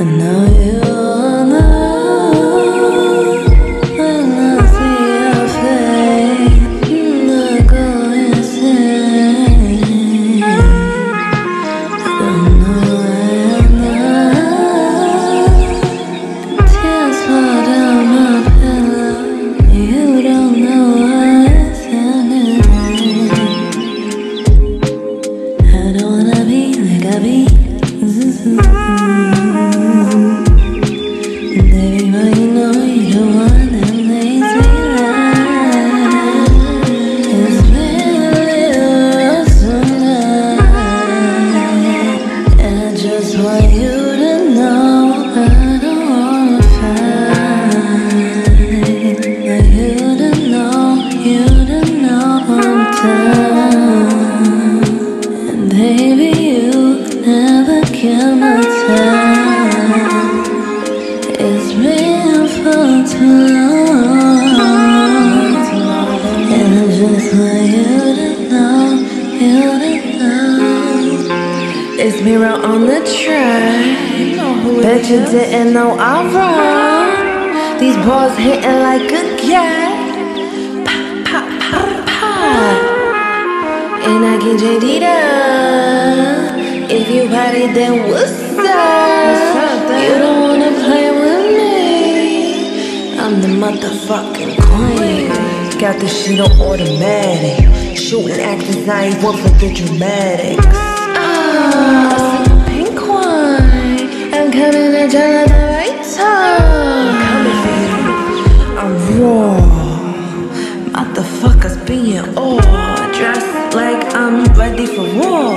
I know you know. It's Miro on the track. Bet you didn't know I run. These balls hitting like a gat. Pop, pop, pop, pop. And I get JD up. If you party, then what's up? You don't wanna play with me. I'm the motherfucking queen. Got this shit on automatic. Shooting actors, I ain't one for the dramatics. Ah, pink wine. I'm coming at you at the right time. Coming for you. I'm raw. Motherfuckers being all dressed like I'm ready for war.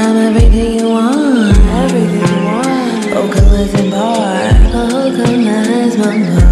I'm everything you want. Everything you want. Vocalist and bar. Vocalize my bars,